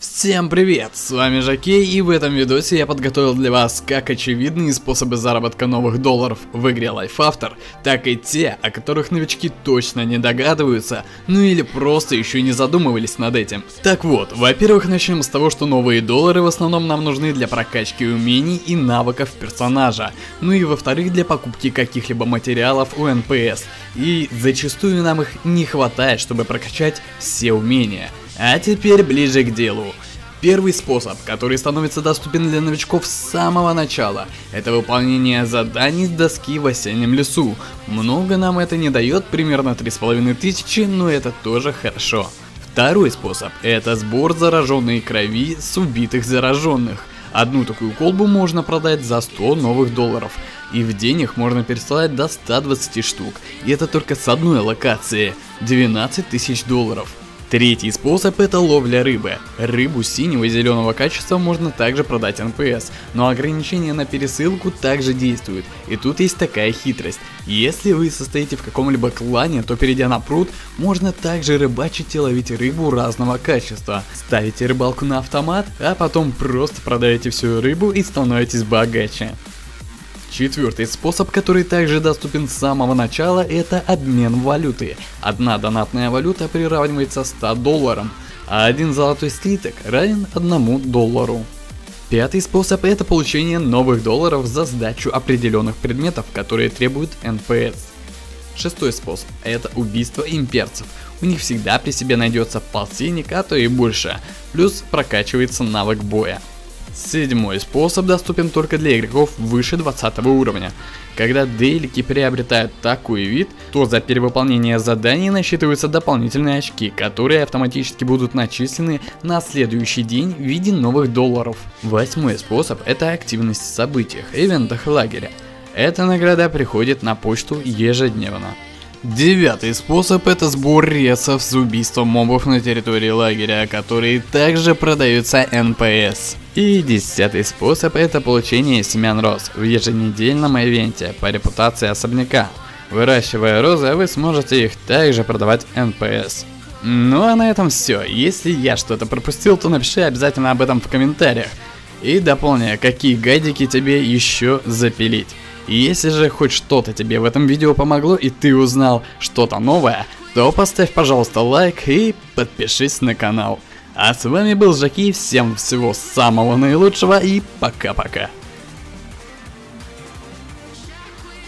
Всем привет, с вами Жакей и в этом видосе я подготовил для вас как очевидные способы заработка новых долларов в игре Life After, так и те, о которых новички точно не догадываются, ну или просто еще не задумывались над этим. Так вот, во-первых начнем с того, что новые доллары в основном нам нужны для прокачки умений и навыков персонажа, ну и во-вторых для покупки каких-либо материалов у НПС, и зачастую нам их не хватает, чтобы прокачать все умения. А теперь ближе к делу. Первый способ, который становится доступен для новичков с самого начала, это выполнение заданий с доски в осеннем лесу. Много нам это не дает, примерно 3500, но это тоже хорошо. Второй способ, это сбор зараженной крови с убитых зараженных. Одну такую колбу можно продать за 100 новых долларов, и в день их можно пересылать до 120 штук, и это только с одной локации, 12 тысяч долларов. Третий способ это ловля рыбы. Рыбу синего и зеленого качества можно также продать НПС, но ограничение на пересылку также действует. И тут есть такая хитрость. Если вы состоите в каком-либо клане, то перейдя на пруд, можно также рыбачить и ловить рыбу разного качества. Ставите рыбалку на автомат, а потом просто продаете всю рыбу и становитесь богаче. Четвертый способ, который также доступен с самого начала, это обмен валюты. Одна донатная валюта приравнивается 100 долларам, а один золотой слиток равен 1 доллару. Пятый способ это получение новых долларов за сдачу определенных предметов, которые требуют НПС. Шестой способ – это убийство имперцев. У них всегда при себе найдется полтинник, а то и больше. Плюс прокачивается навык боя. Седьмой способ доступен только для игроков выше 20 уровня. Когда дейлики приобретают такой вид, то за перевыполнение заданий насчитываются дополнительные очки, которые автоматически будут начислены на следующий день в виде новых долларов. Восьмой способ это активность в событиях, ивентах лагеря. Эта награда приходит на почту ежедневно. Девятый способ это сбор ресов с убийством мобов на территории лагеря, которые также продаются НПС. И десятый способ это получение семян роз в еженедельном ивенте по репутации особняка. Выращивая розы, вы сможете их также продавать NPC. Ну а на этом все. Если я что-то пропустил, то напиши обязательно об этом в комментариях. И дополни, какие гайдики тебе еще запилить. Если же хоть что-то тебе в этом видео помогло и ты узнал что-то новое, то поставь пожалуйста лайк и подпишись на канал. А с вами был Жаки, всем всего самого наилучшего и пока-пока.